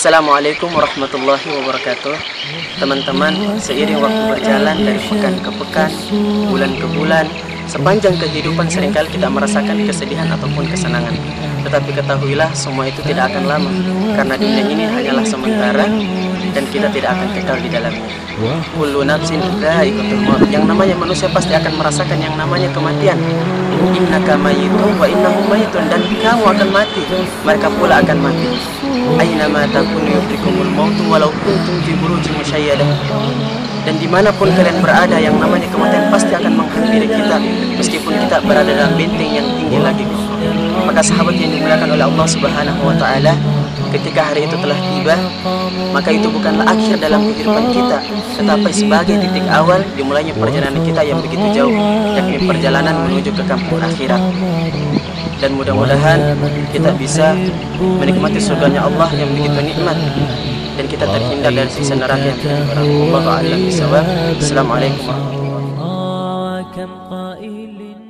Assalamualaikum warahmatullahi wabarakatuh. Teman-teman, seiring waktu berjalan dari pekan ke pekan, bulan ke bulan Sepanjang kehidupan sering kali kita merasakan kesedihan ataupun kesenangan. Tetapi ketahuilah semua itu tidak akan lama Karena dunia ini hanyalah sementara dan kita tidak akan kekal di dalamnya. Kullu nafsin dha'iqatul maut. Yang namanya manusia pasti akan merasakan yang namanya kematian. Innaka mayitun wa innahum mayitun Dan kamu akan mati. Mereka pula akan mati. Aina ma takunu yudrikumul mautu Walau kuntum fi burujin musyayyadah. Dan di mana pun kalian berada yang namanya kematian pasti akan menghampiri kita. Meskipun kita berada dalam benteng yang tinggi lagi. Maka sahabat yang dimuliakan oleh Allah Subhanahu wa taala ketika hari itu telah tiba maka itu bukanlah akhir dalam kehidupan kita tetapi sebagai titik awal dimulainya perjalanan kita yang begitu jauh yakni perjalanan menuju ke kampung akhirat dan mudah-mudahan kita bisa menikmati surganya Allah yang begitu nikmat dan kita terhindar dari siksa neraka yang Allah. Assalamualaikum warahmatullahi wabarakatuh.